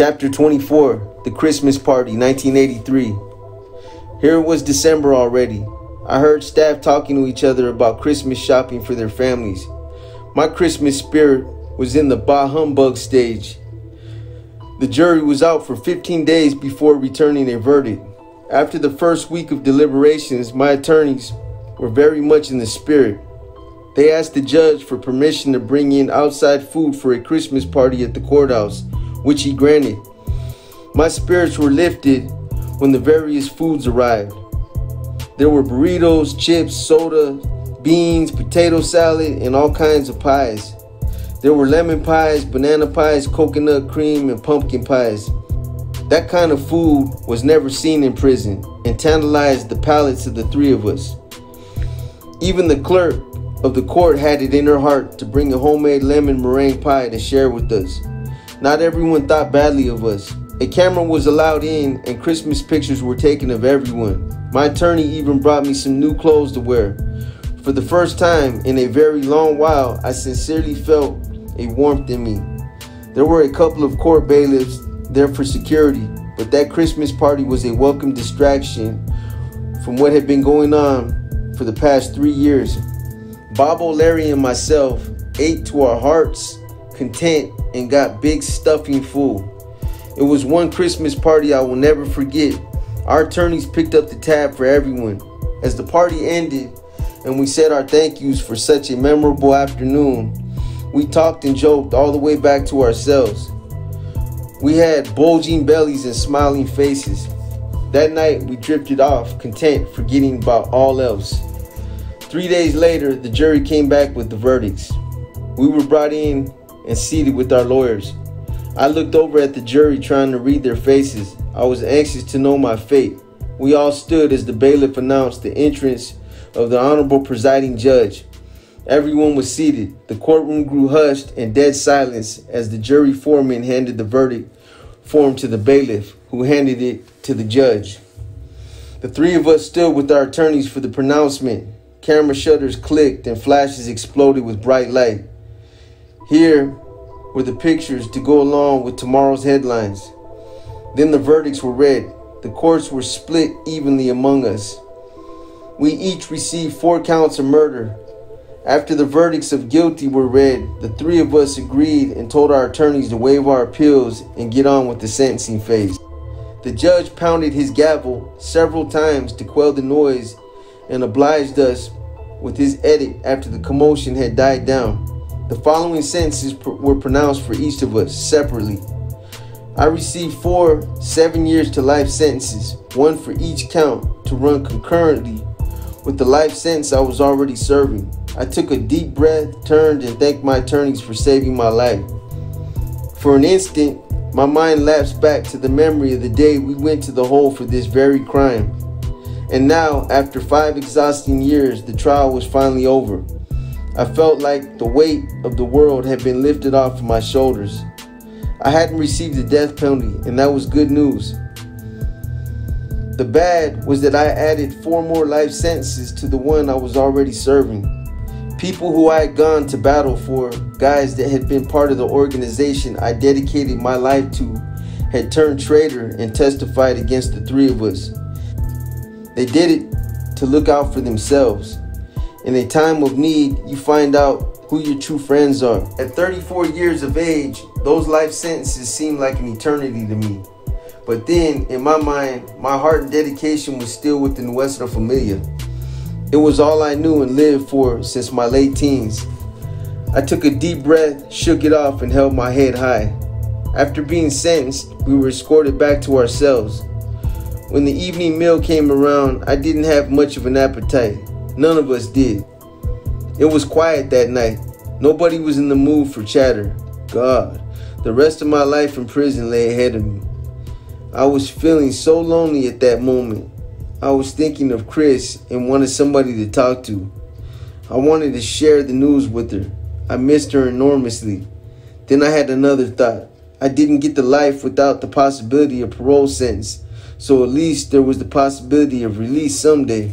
Chapter 24 The Christmas Party, 1983. Here it was December already. I heard staff talking to each other about Christmas shopping for their families. My Christmas spirit was in the bah humbug stage. The jury was out for 15 days before returning a verdict. After the first week of deliberations, my attorneys were very much in the spirit. They asked the judge for permission to bring in outside food for a Christmas party at the courthouse, which he granted. My spirits were lifted when the various foods arrived. There were burritos, chips, soda, beans, potato salad, and all kinds of pies. There were lemon pies, banana pies, coconut cream, and pumpkin pies. That kind of food was never seen in prison and tantalized the palates of the three of us. Even the clerk of the court had it in her heart to bring a homemade lemon meringue pie to share with us. Not everyone thought badly of us. A camera was allowed in and Christmas pictures were taken of everyone. My attorney even brought me some new clothes to wear. For the first time in a very long while, I sincerely felt a warmth in me. There were a couple of court bailiffs there for security, but that Christmas party was a welcome distraction from what had been going on for the past three years. Bob O'Leary and myself ate to our hearts content and got big stuffing full. It was one Christmas party I will never forget our attorneys picked up the tab for everyone. As the party ended and we said our thank yous for such a memorable afternoon, we talked and joked all the way back to ourselves. We had bulging bellies and smiling faces. That night, we drifted off, content, forgetting about all else. Three days later, the jury came back with the verdicts. We were brought in and seated with our lawyers. I looked over at the jury trying to read their faces. I was anxious to know my fate. We all stood as the bailiff announced the entrance of the honorable presiding judge. Everyone was seated. The courtroom grew hushed and dead silence as the jury foreman handed the verdict form to the bailiff, who handed it to the judge. The three of us stood with our attorneys for the pronouncement. Camera shutters clicked and flashes exploded with bright light. Here were the pictures to go along with tomorrow's headlines. Then the verdicts were read. The courts were split evenly among us. We each received four counts of murder. After the verdicts of guilty were read, the three of us agreed and told our attorneys to waive our appeals and get on with the sentencing phase. The judge pounded his gavel several times to quell the noise and obliged us with his edict after the commotion had died down. The following sentences were pronounced for each of us separately. I received four seven years to life sentences, one for each count, to run concurrently with the life sentence I was already serving. I took a deep breath, turned, and thanked my attorneys for saving my life. For an instant, my mind lapsed back to the memory of the day we went to the hole for this very crime. And now, after five exhausting years, the trial was finally over. I felt like the weight of the world had been lifted off of my shoulders. I hadn't received the death penalty, and that was good news. The bad was that I added four more life sentences to the one I was already serving. People who I had gone to battle for, guys that had been part of the organization I dedicated my life to, had turned traitor and testified against the three of us. They did it to look out for themselves. In a time of need, you find out who your true friends are. At 34 years of age, those life sentences seemed like an eternity to me. But then, in my mind, my heart and dedication was still with the Nuestra Familia. It was all I knew and lived for since my late teens. I took a deep breath, shook it off, and held my head high. After being sentenced, we were escorted back to our cells. When the evening meal came around, I didn't have much of an appetite. None of us did. It was quiet that night. Nobody was in the mood for chatter. God, the rest of my life in prison lay ahead of me. I was feeling so lonely at that moment. I was thinking of Chris and wanted somebody to talk to. I wanted to share the news with her. I missed her enormously. Then I had another thought. I didn't get the life without the possibility of parole sentence, so at least there was the possibility of release someday.